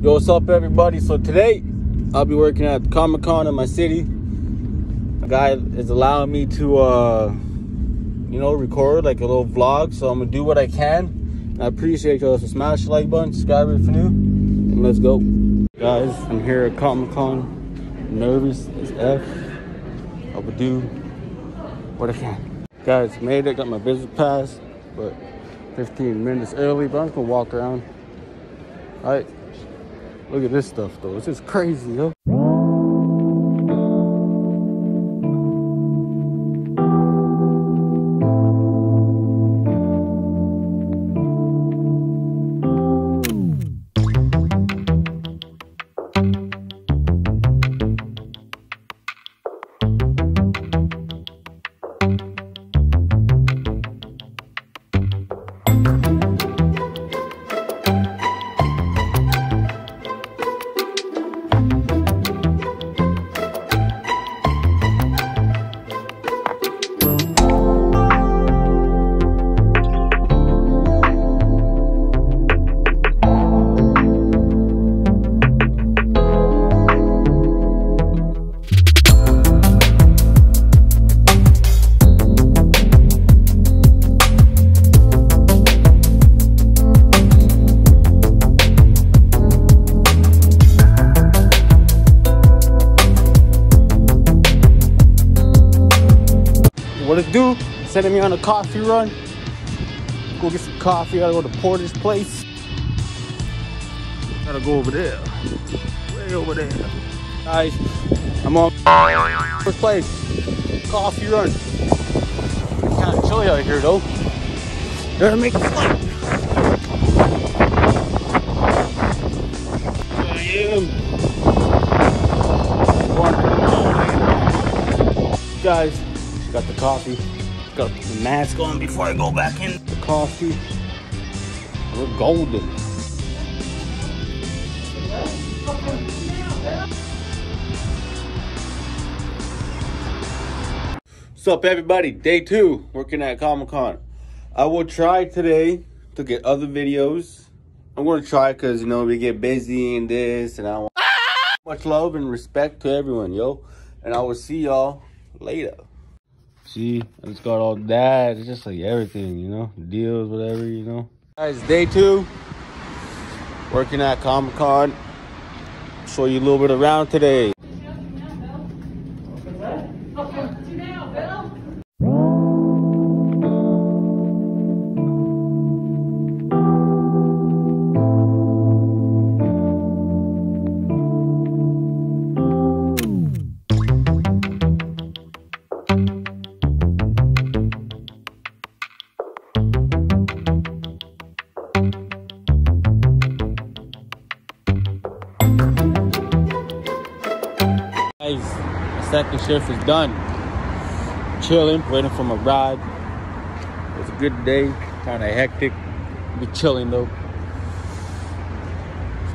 Yo, what's up, everybody? So today, I'll be working at Comic Con in my city. A guy is allowing me to, uh, you know, record like a little vlog. So I'm gonna do what I can. And I appreciate y'all. So smash the like button, subscribe if you're new, and let's go, guys. I'm here at Comic Con, nervous as f. I will do what I can, guys. Made it, got my business pass, but 15 minutes early. But I'm gonna walk around. All right. Look at this stuff though. It's just crazy, yo. What it do? Sending me on a coffee run. Go get some coffee. Gotta go to Porter's place. Gotta go over there. Way over there. Guys, I'm on first place. Coffee run. Kind of chilly out here though. Gotta make it fun. I am. Guys, got the coffee. Got the mask on before I go back in. The coffee. We're golden. What's up, everybody? Day two, working at Comic Con. I will try today to get other videos. I'm gonna try because you know we get busy and this, and I want much love and respect to everyone, yo. And I will see y'all later. See, I just got all that. It's just like everything, you know, deals, whatever, you know. Guys, day two, working at Comic Con. Show you a little bit around today. Guys, the second shift is done. Chilling, waiting for my ride. It was a good day, kind of hectic. Be chilling though.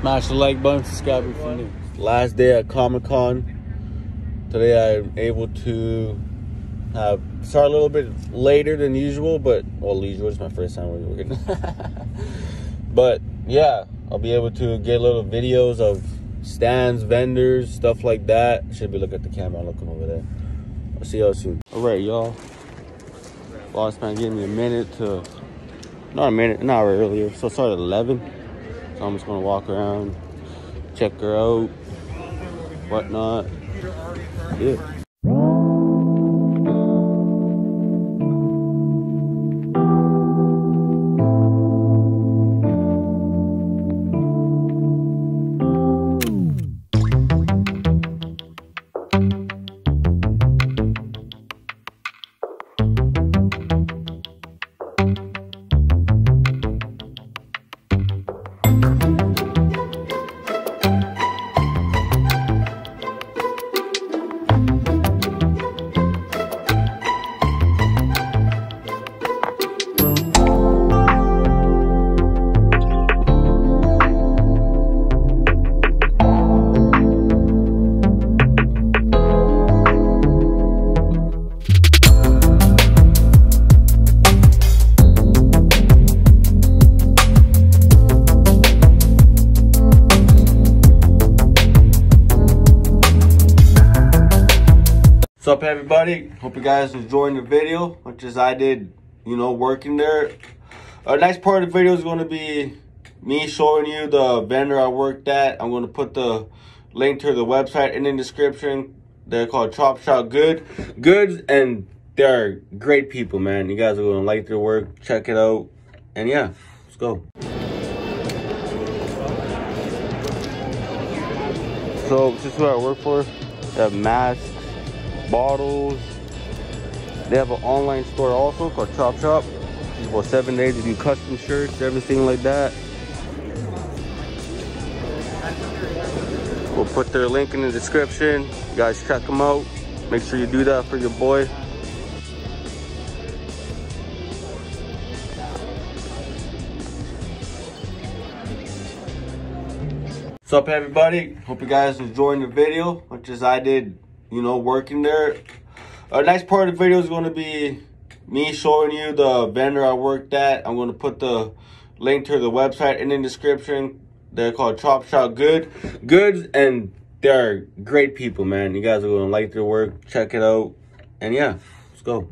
Smash the like button, subscribe if you're new. Last day at Comic Con. Today I'm able to have start a little bit later than usual, but well, usual is my first time working. but yeah, I'll be able to get little videos of stands, vendors, stuff like that. Should be looking at the camera, I'm looking over there. I'll see y'all soon. All right, y'all. Boss man gave me a minute to, not a minute, an hour earlier. So it started at 11. So I'm just gonna walk around, check her out, whatnot. Yeah. What's up, everybody? Hope you guys enjoying the video, much as I did, you know, working there. A next part of the video is going to be me showing you the vendor I worked at. I'm going to put the link to the website in the description. They're called Chop Shop Good Goods, and they're great people, man. You guys are going to like their work. Check it out. And yeah, let's go. So, this is what I work for. The masks bottles. They have an online store also called Chop Shop. It's about seven days to do custom shirts, everything like that. We'll put their link in the description. You guys check them out. Make sure you do that for your boy. What's up everybody? Hope you guys enjoying the video, much as I did you know, working there. A next part of the video is going to be me showing you the vendor I worked at. I'm going to put the link to the website in the description. They're called Chop Shop Good Goods, and they're great people, man. You guys are going to like their work. Check it out. And yeah, let's go.